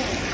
Yeah.